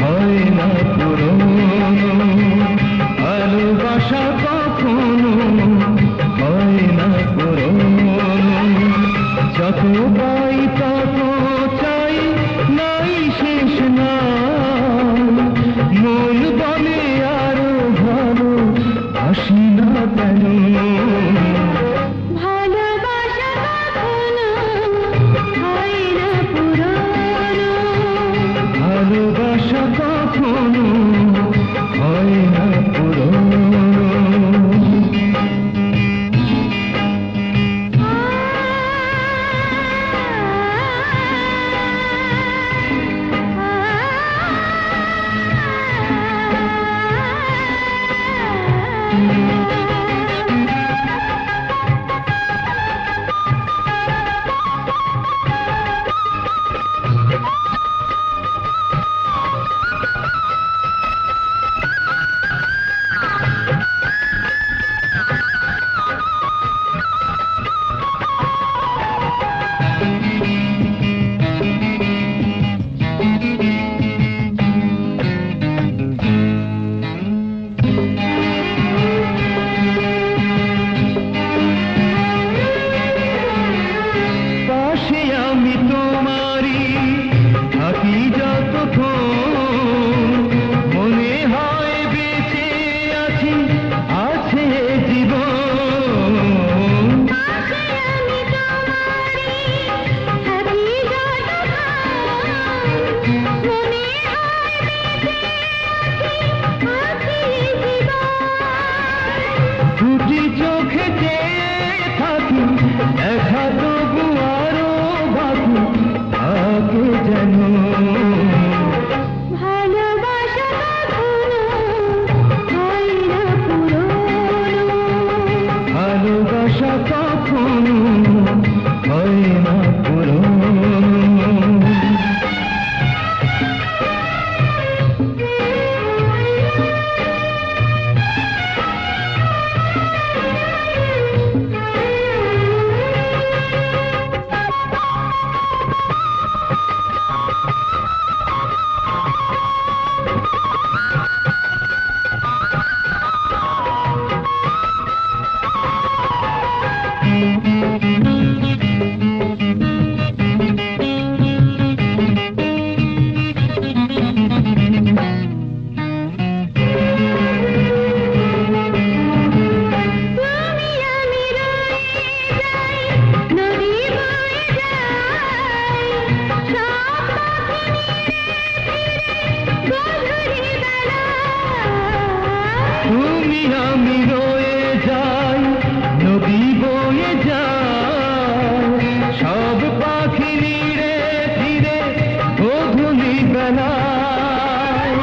হয় না পুরনো ভালোবাসা কখনো হয় না পুরনো যত নাই শেষ না। মন বলে আমি রয়ে যাই নদী বয়ে যাই। সব পাখি নিড়ে ধীরে গধুলি বেলায়।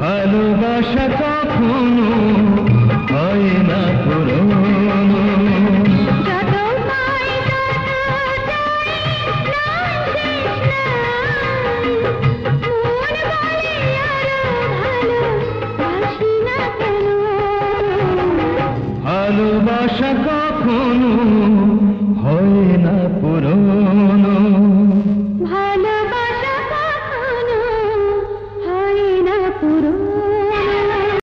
ভালোবাসা কখনো ভালোবাসা কখনো হয় না